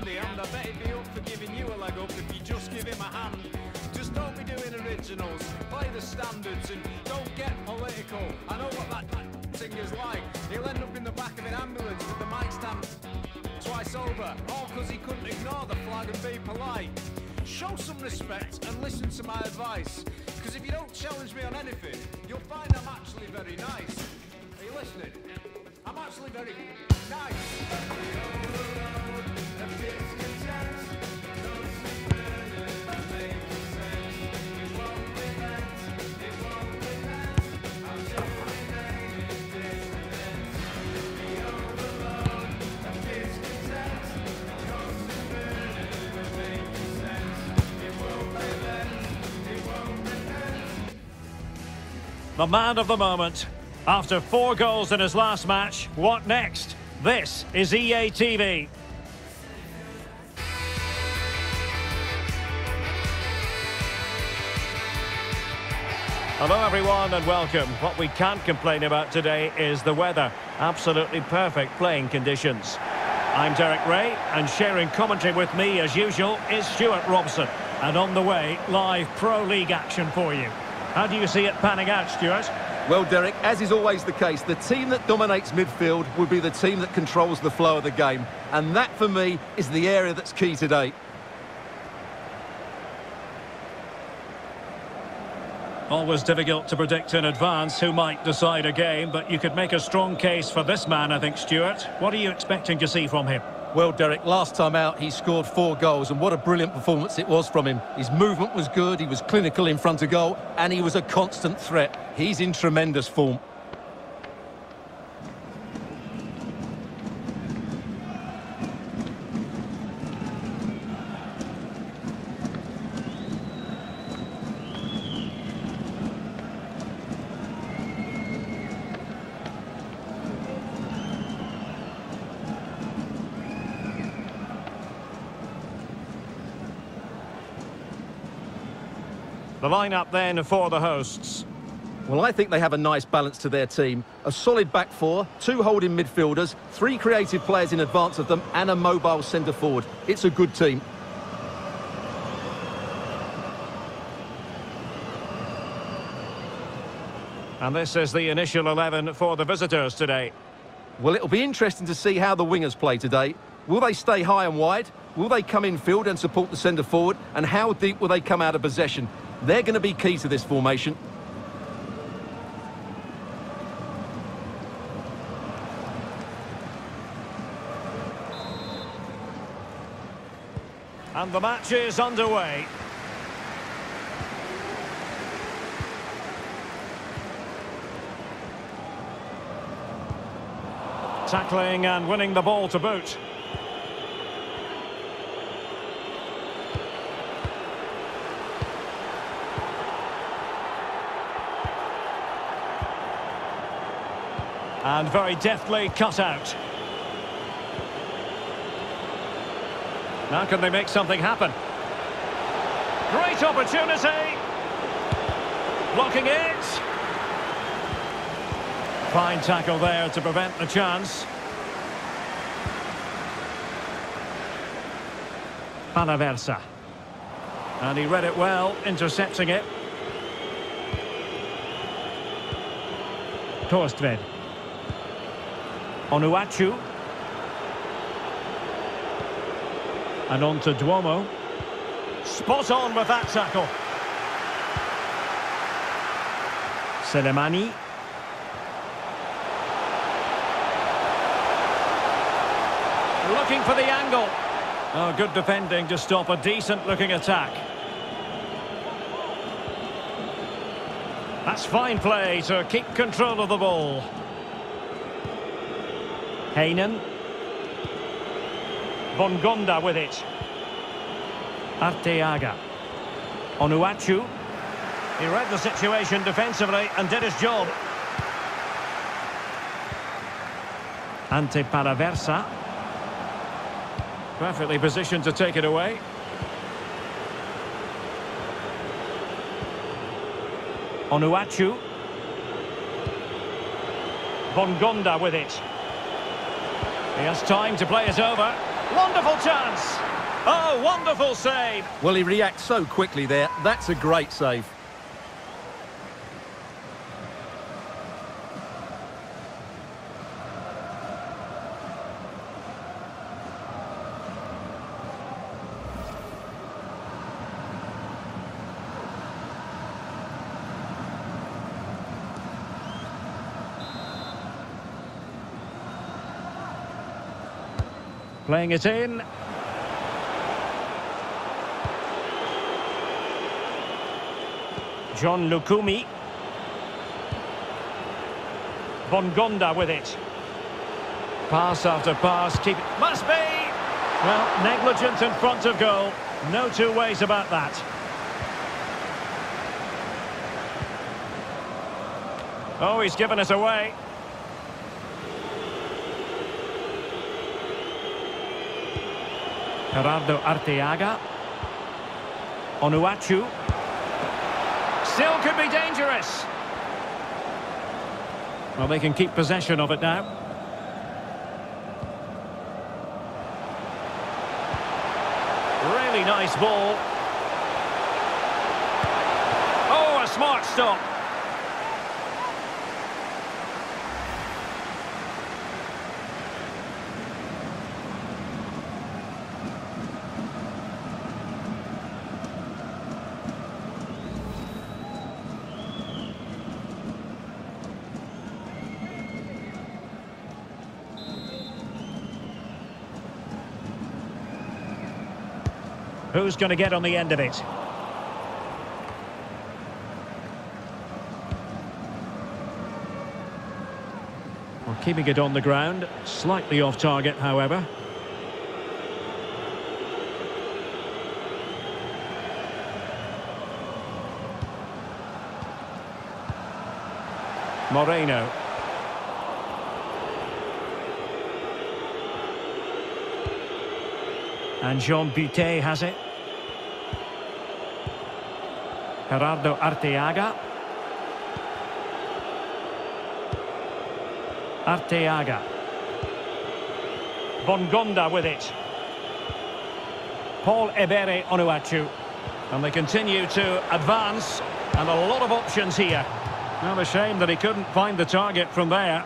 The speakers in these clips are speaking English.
handy, and I bet he'd be up for giving you a leg up if you just give him a hand. Just don't be doing originals, play the standards, and don't get political. I know what that singer's like. He'll end up in the back of an ambulance with the mic stand twice over, all because he couldn't ignore the flag and be polite. Show some respect and listen to my advice. Because if you don't challenge me on anything, you'll find I'm actually very nice. Are you listening? I'm actually very nice. The man of the moment. After four goals in his last match, what next? This is EA TV. Hello everyone and welcome. What we can't complain about today is the weather. Absolutely perfect playing conditions. I'm Derek Ray and sharing commentary with me as usual is Stuart Robson. And on the way, live Pro League action for you. How do you see it panning out, Stuart? Well, Derek, as is always the case, the team that dominates midfield will be the team that controls the flow of the game. And that, for me, is the area that's key today. Always difficult to predict in advance who might decide a game, but you could make a strong case for this man, I think, Stuart. What are you expecting to see from him? Well, Derek, last time out, he scored four goals, and what a brilliant performance it was from him. His movement was good, he was clinical in front of goal, and he was a constant threat. He's in tremendous form. The lineup then for the hosts. Well, I think they have a nice balance to their team. A solid back four, two holding midfielders, three creative players in advance of them, and a mobile centre forward. It's a good team. And this is the initial 11 for the visitors today. Well, it'll be interesting to see how the wingers play today. Will they stay high and wide? Will they come in field and support the centre forward? And how deep will they come out of possession? They're going to be key to this formation. And the match is underway. Tackling and winning the ball to boot. And very deftly cut out. Now can they make something happen? Great opportunity! Blocking it! Fine tackle there to prevent the chance. Palaversa. And he read it well, intercepting it. Thorstvedt. Onuachu. And on to Dwomoh. Spot on with that tackle. Selemani. Looking for the angle. Oh, good defending to stop a decent-looking attack. That's fine play to keep control of the ball. Heynen. Bongonda with it. Arteaga. Onuachu. He read the situation defensively and did his job. Ante Palaversa. Perfectly positioned to take it away. Onuachu. Bongonda with it. He has time to play it over. Wonderful chance. Oh, wonderful save. Well, he reacts so quickly there. That's a great save. Playing it in. Jhon Lucumí. Bongonda with it. Pass after pass, keep it. Must be! Well, negligent in front of goal. No two ways about that. Oh, he's given us away. Gerardo Arteaga. Onuachu. Still could be dangerous. Well, they can keep possession of it now. Really nice ball. Oh, a smart stop. Who's going to get on the end of it? Well, keeping it on the ground, slightly off target, however. Moreno. And Jean Butez has it. Gerardo Arteaga. Arteaga. Bongonda with it. Paul Ebere Onuachu. And they continue to advance. And a lot of options here. Well, a shame that he couldn't find the target from there.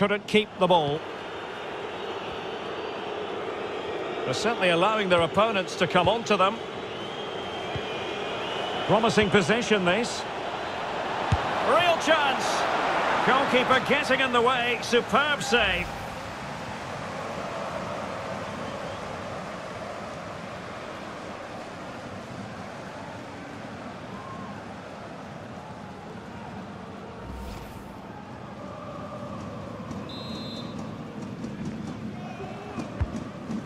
Couldn't keep the ball. They're certainly allowing their opponents to come onto them. Promising possession, this. Real chance. Goalkeeper getting in the way. Superb save.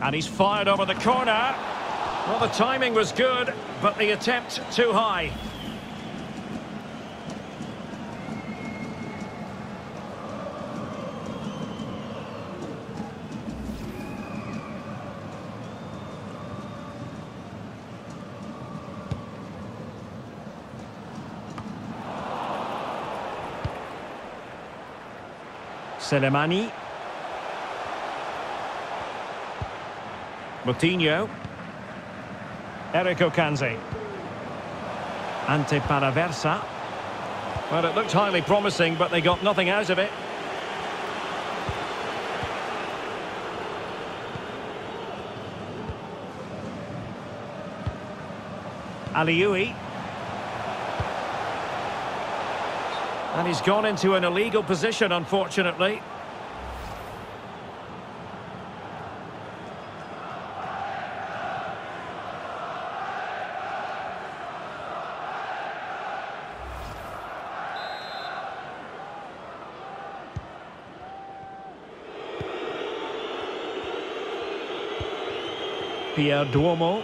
And he's fired over the corner. Well, the timing was good, but the attempt too high. Selemani. Moutinho. Eric Ocansey. Ante Palaversa. Well, it looked highly promising, but they got nothing out of it. Alioui. And he's gone into an illegal position, unfortunately. Pierre Dwomoh.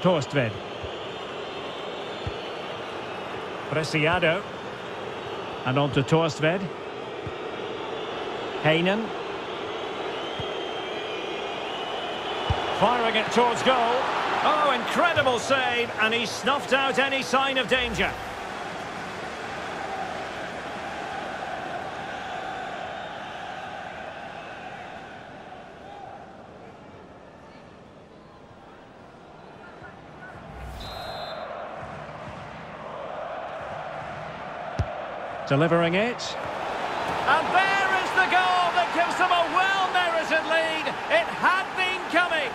Thorstvedt. Preciado. And on to Thorstvedt. Heynen. Firing it towards goal. Oh, incredible save, and he snuffed out any sign of danger. Delivering it. And there is the goal that gives them a well-merited lead. It had been coming.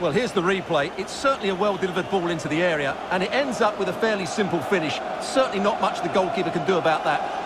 Well, here's the replay. It's certainly a well-delivered ball into the area, and it ends up with a fairly simple finish. Certainly not much the goalkeeper can do about that.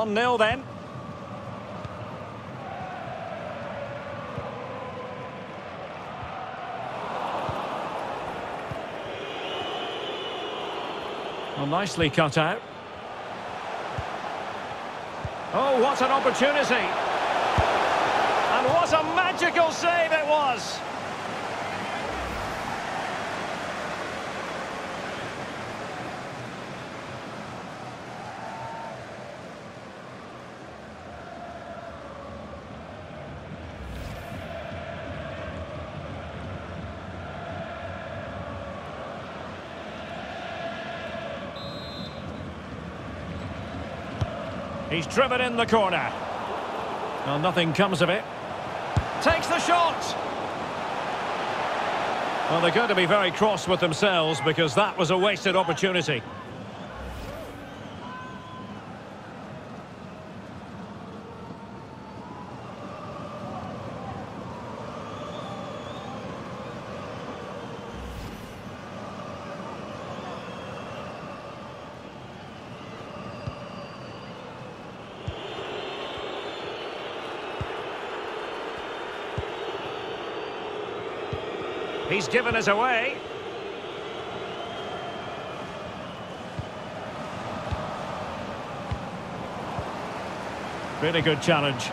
One 0 then. Well, nicely cut out. Oh, what an opportunity! And what a magical save it was! He's driven in the corner. Well, nothing comes of it. Takes the shot! Well, they're going to be very cross with themselves because that was a wasted opportunity. He's given us away. Really good challenge.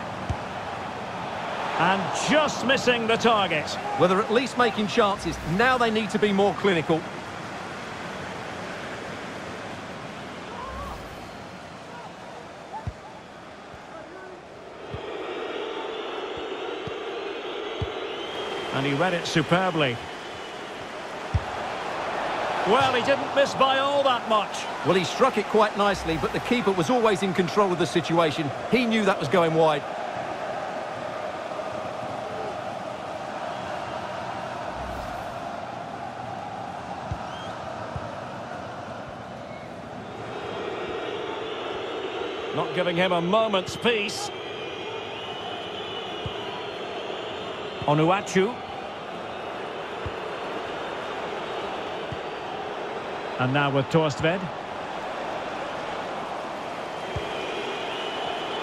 And just missing the target. Well, they're at least making chances. Now they need to be more clinical. And he read it superbly. Well, he didn't miss by all that much. Well, he struck it quite nicely, but the keeper was always in control of the situation. He knew that was going wide. Not giving him a moment's peace. Onuachu. And now with Thorstvedt.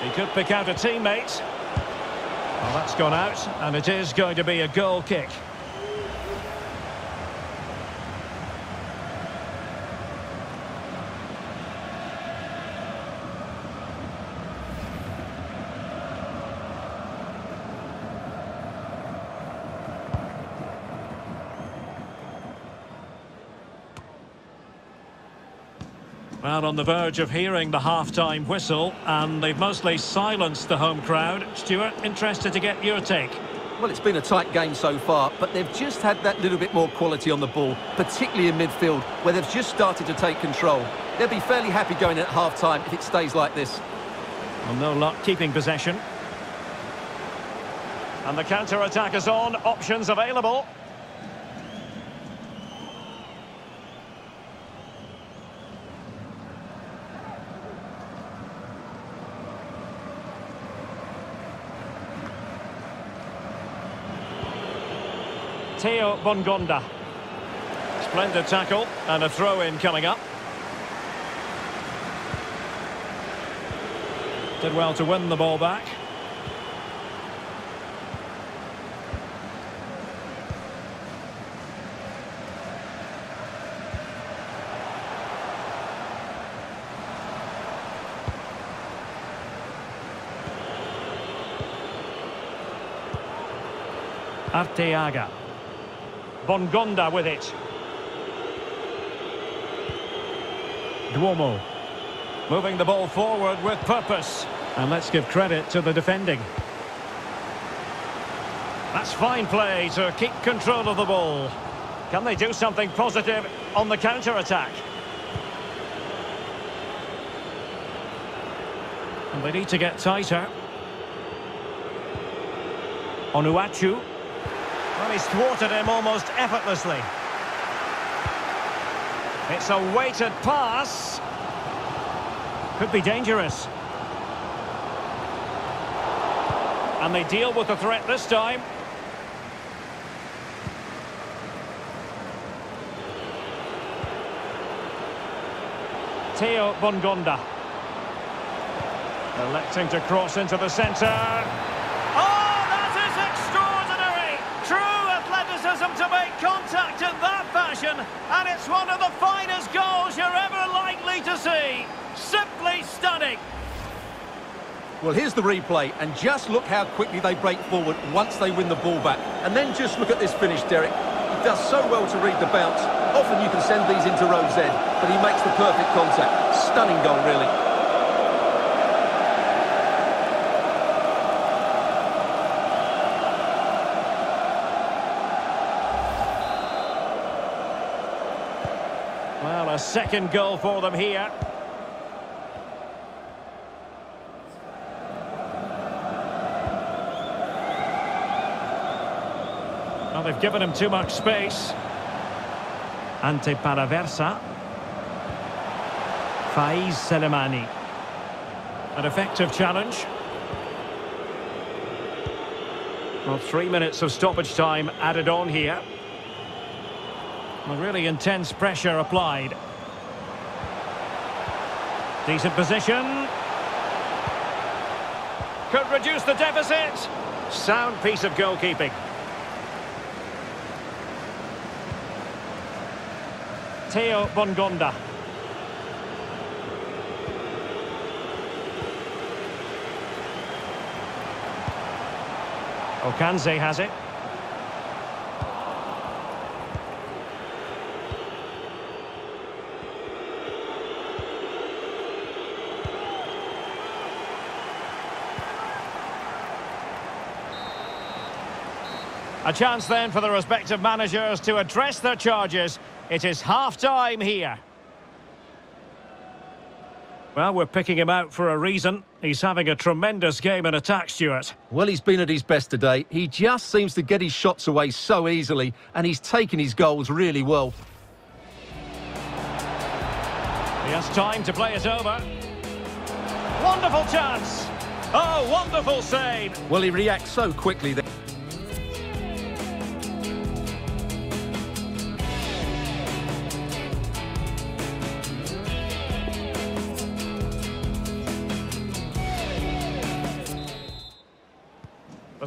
He could pick out a teammate. Well, that's gone out, and it is going to be a goal kick. On the verge of hearing the half-time whistle, and they've mostly silenced the home crowd. Stuart, interested to get your take. Well, it's been a tight game so far, but they've just had that little bit more quality on the ball, particularly in midfield, where they've just started to take control. They'll be fairly happy going at half-time if it stays like this. Well, no luck keeping possession. And the counter-attack is on, options available. Theo Bongonda. Splendid tackle and a throw-in coming up. Did well to win the ball back. Arteaga. Bongonda with it. Dwomoh. Moving the ball forward with purpose. And let's give credit to the defending. That's fine play to keep control of the ball. Can they do something positive on the counter-attack? And they need to get tighter. Onuachu. Well, he's thwarted him almost effortlessly. It's a weighted pass. Could be dangerous. And they deal with the threat this time. Theo Bongonda. Electing to cross into the centre. It's one of the finest goals you're ever likely to see. Simply stunning. Well, here's the replay, and just look how quickly they break forward once they win the ball back. And then just look at this finish, Derek. He does so well to read the bounce. Often you can send these into row Z, but he makes the perfect contact. Stunning goal, really. Well, a second goal for them here. Well, they've given him too much space. Ante Palaversa. Faiz Selemani. An effective challenge. Well, three minutes of stoppage time added on here. Well, really intense pressure applied. Decent position. Could reduce the deficit. Sound piece of goalkeeping. Theo Bongonda. Ocansey has it. A chance then for the respective managers to address their charges. It is half-time here. Well, we're picking him out for a reason. He's having a tremendous game in attack, Stuart. Well, he's been at his best today. He just seems to get his shots away so easily, and he's taken his goals really well. He has time to play it over. Wonderful chance. Oh, wonderful save. Well, he reacts so quickly there.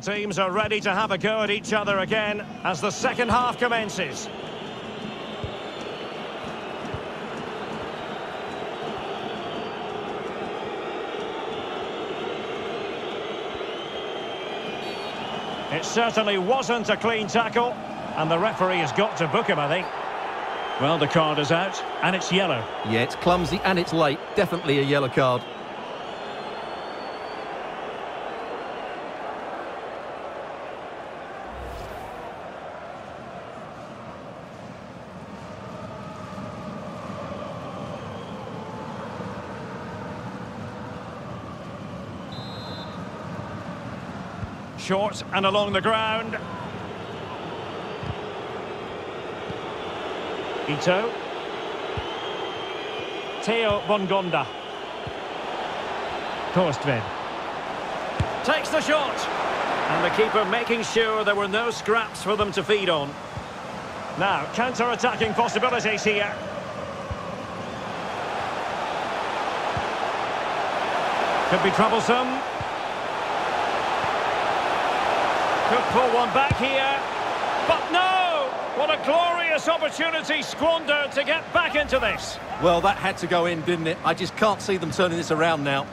Teams are ready to have a go at each other again as the second half commences. It certainly wasn't a clean tackle, and the referee has got to book him, I think. Well, the card is out, and it's yellow. Yeah, it's clumsy and it's late. Definitely a yellow card. Short and along the ground. Ito. Theo Bongonda. Kostved. Takes the shot. And the keeper making sure there were no scraps for them to feed on. Now, counter-attacking possibilities here. Could be troublesome. Could pull one back here. But no! What a glorious opportunity squandered to get back into this. Well, that had to go in, didn't it? I just can't see them turning this around now.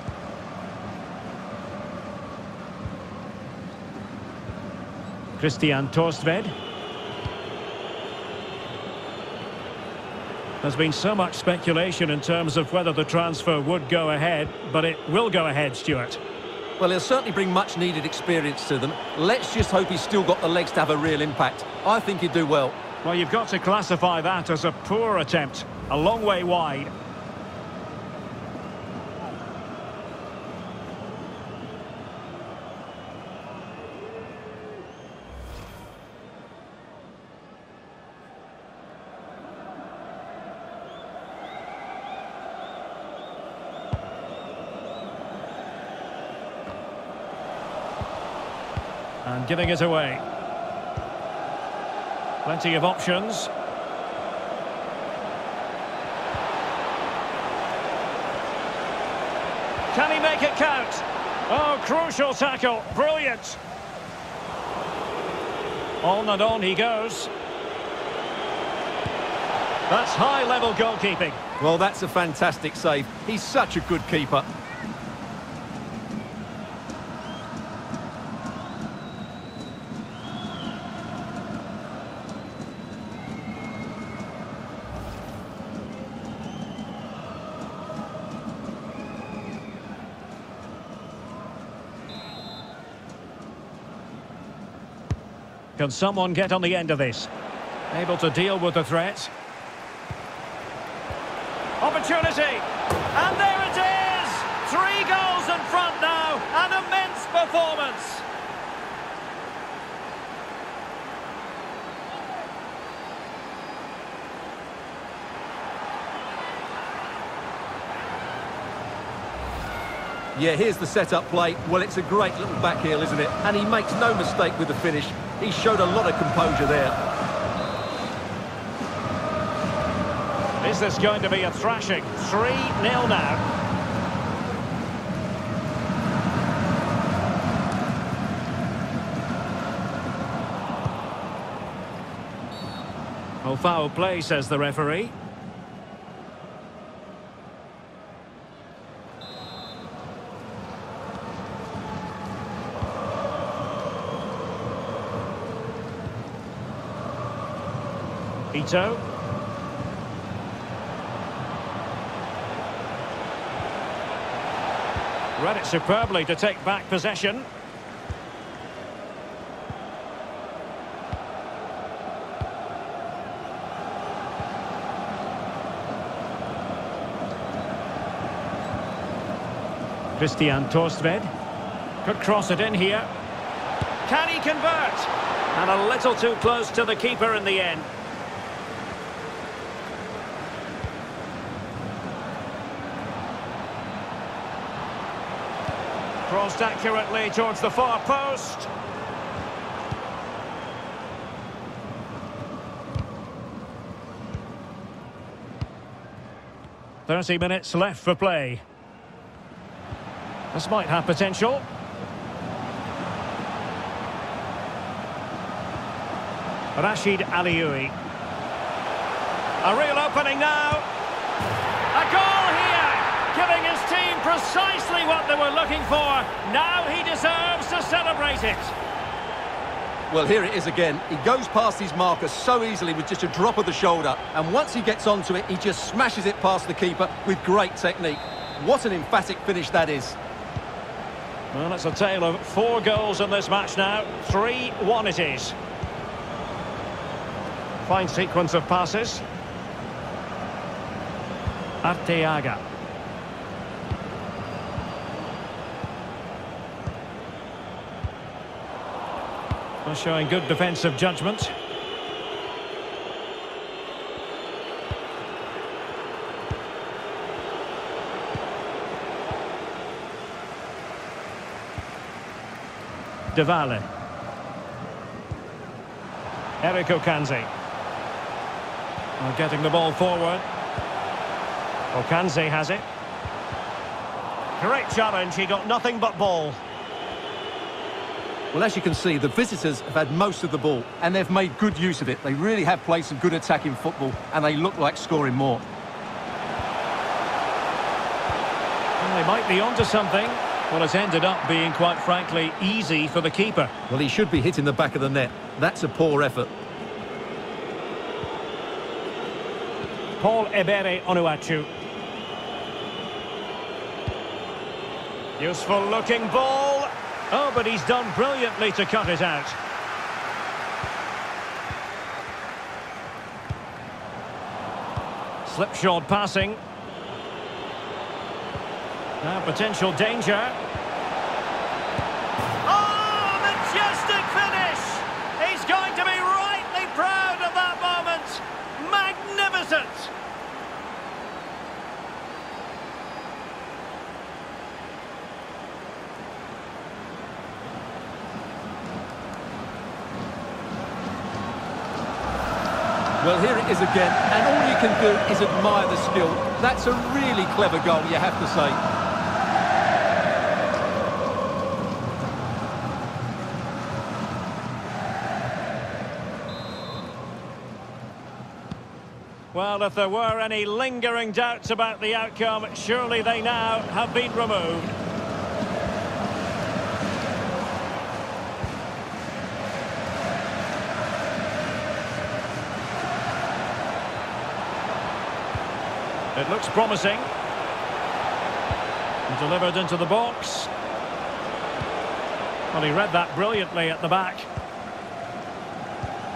Kristian Thorstvedt. There's been so much speculation in terms of whether the transfer would go ahead, but it will go ahead, Stuart. Well, he'll certainly bring much needed experience to them. Let's just hope he's still got the legs to have a real impact. I think he'd do well. Well, you've got to classify that as a poor attempt. A long way wide. And giving it away. Plenty of options. Can he make it count? Oh, crucial tackle. Brilliant. On and on he goes. That's high-level goalkeeping. Well, that's a fantastic save. He's such a good keeper. Can someone get on the end of this? Able to deal with the threat. Opportunity! And there it is! Three goals in front now! An immense performance! Yeah, here's the set-up play. Well, it's a great little back heel, isn't it? And he makes no mistake with the finish. He showed a lot of composure there. Is this going to be a thrashing? 3-0 now. Oh, foul play, says the referee. Ito. Read it superbly to take back possession. Kristian Thorstvedt. Could cross it in here. Can he convert? And a little too close to the keeper in the end. Crossed accurately towards the far post. Thirty minutes left for play. This might have potential. Rashid Alioui. A real opening now. A goal team precisely what they were looking for. Now he deserves to celebrate it. Well, here it is again. He goes past his marker so easily with just a drop of the shoulder. And once he gets onto it, he just smashes it past the keeper with great technique. What an emphatic finish that is. Well, it's a tale of four goals in this match now. 3-1 it is. Fine sequence of passes. Arteaga. Showing good defensive judgment. Devale. Eric Ocansey. Well, getting the ball forward. Ocansey has it. Great challenge, he got nothing but ball. Well, as you can see, the visitors have had most of the ball, and they've made good use of it. They really have played some good attacking football, and they look like scoring more. Well, they might be onto something. Well, it's ended up being, quite frankly, easy for the keeper. Well, he should be hitting the back of the net. That's a poor effort. Paul Ebere Onuachu. Useful looking ball. Oh, but he's done brilliantly to cut it out. Slipshod passing. Now potential danger. Oh, majestic finish! He's going to be rightly proud of that moment. Magnificent! Well, here it is again, and all you can do is admire the skill. That's a really clever goal, you have to say. Well, if there were any lingering doubts about the outcome, surely they now have been removed. Looks promising. Delivered into the box. Well, he read that brilliantly at the back.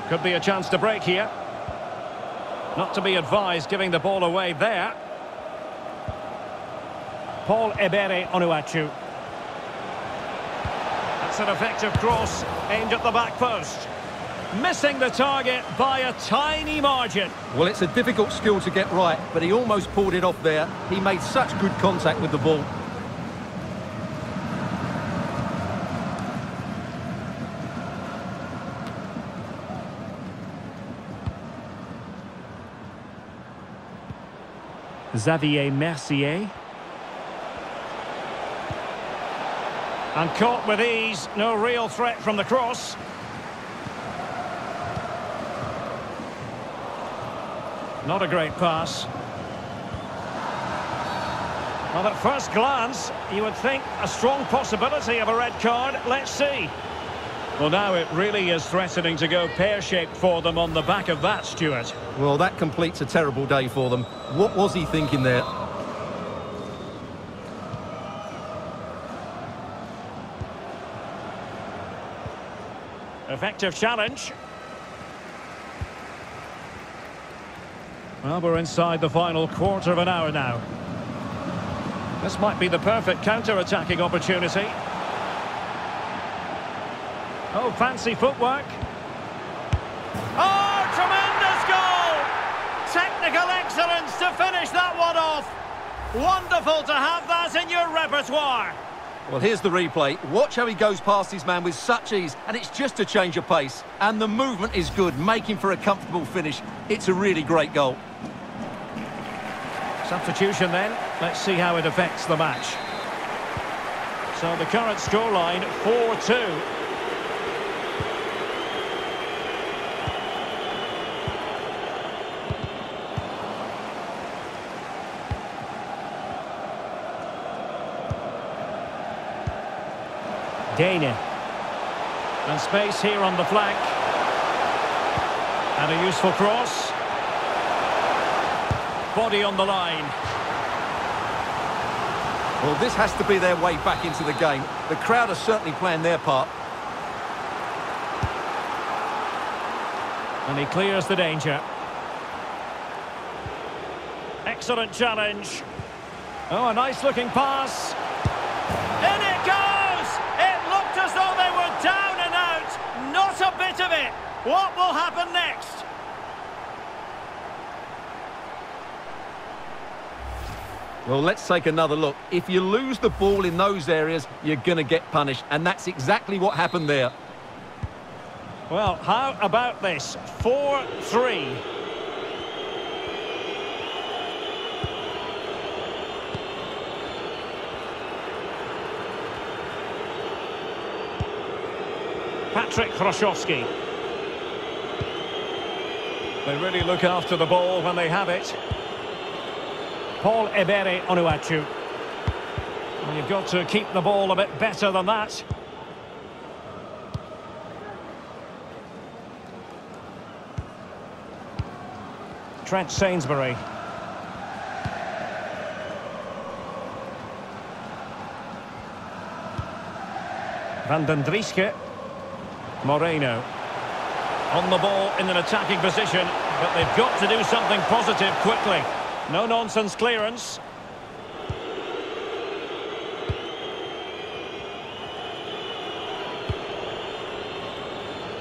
Could be a chance to break here. Not to be advised giving the ball away there. Paul Ebere Onuachu. That's an effective cross aimed at the back post. Missing the target by a tiny margin. Well, it's a difficult skill to get right, but he almost pulled it off there. He made such good contact with the ball. Xavier Mercier. And caught with ease, no real threat from the cross. Not a great pass. Well, at first glance, you would think a strong possibility of a red card. Let's see. Well, now it really is threatening to go pear-shaped for them on the back of that, Stuart. Well, that completes a terrible day for them. What was he thinking there? Effective challenge. Well, we're inside the final quarter of an hour now. This might be the perfect counter-attacking opportunity. Oh, fancy footwork. Oh, tremendous goal! Technical excellence to finish that one off. Wonderful to have that in your repertoire. Well, here's the replay. Watch how he goes past his man with such ease, and it's just a change of pace. And the movement is good, making for a comfortable finish. It's a really great goal. Substitution then. Let's see how it affects the match. So the current scoreline, 4-2. Dane. And space here on the flank. And a useful cross. Body on the line. Well, this has to be their way back into the game. The crowd are certainly playing their part. And he clears the danger. Excellent challenge. Oh, a nice looking pass. happen next? Well, let's take another look. If you lose the ball in those areas, you're going to get punished, and that's exactly what happened there. Well, how about this? 4-3. Patrik Hrošovský. They really look after the ball when they have it. Paul Ebere Onuachu. You've got to keep the ball a bit better than that. Trent Sainsbury. Van den. Moreno. On the ball in an attacking position, but they've got to do something positive quickly. No-nonsense clearance.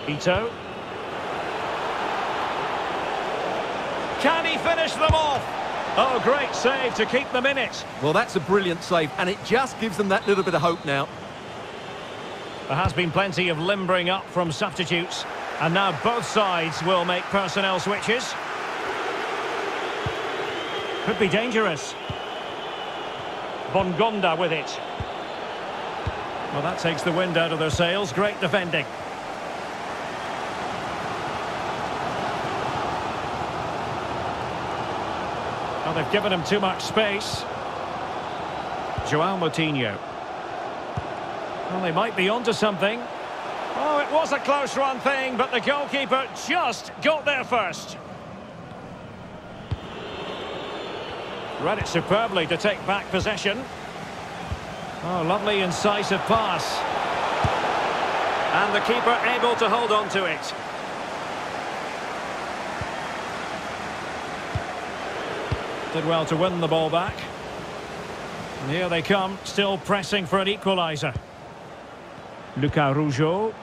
Ito. Can he finish them off? Oh, great save to keep them in it. Well, that's a brilliant save, and it just gives them that little bit of hope now. There has been plenty of limbering up from substitutes, and now both sides will make personnel switches. Could be dangerous. Bongonda with it. Well, that takes the wind out of their sails. Great defending. Well, they've given him too much space. Joao Moutinho. Well, they might be onto something. Oh, it was a close run thing, but the goalkeeper just got there first. Read it superbly to take back possession. Oh, lovely incisive pass. And the keeper able to hold on to it. Did well to win the ball back. And here they come, still pressing for an equaliser. Luca Rougeau.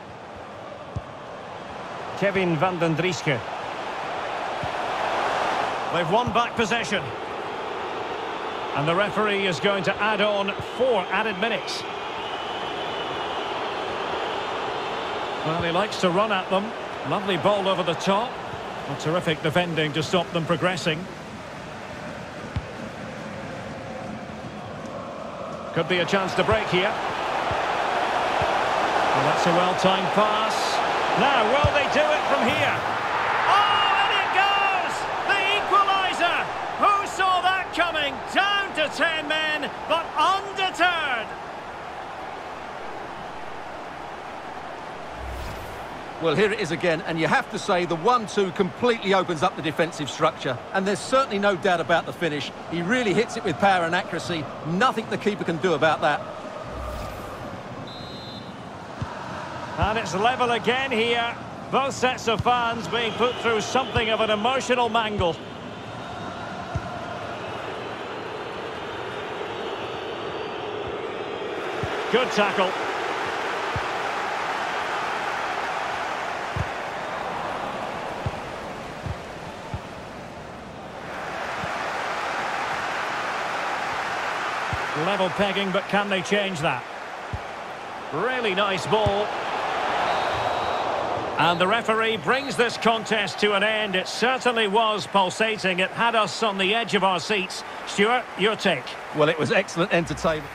Kevin Vandendriessche. They've won back possession. And the referee is going to add on four added minutes. Well, he likes to run at them. Lovely ball over the top. A terrific defending to stop them progressing. Could be a chance to break here. Well, that's a well-timed pass. Now, will they do it from here? Oh, and it goes! The equaliser! Who saw that coming? Down to 10 men, but undeterred. Well, here it is again, and you have to say the 1-2 completely opens up the defensive structure. And there's certainly no doubt about the finish. He really hits it with power and accuracy. Nothing the keeper can do about that. And it's level again here. Both sets of fans being put through something of an emotional mangle. Good tackle. Level pegging, but can they change that? Really nice ball. And the referee brings this contest to an end. It certainly was pulsating. It had us on the edge of our seats. Stuart, your take. Well, it was excellent entertainment.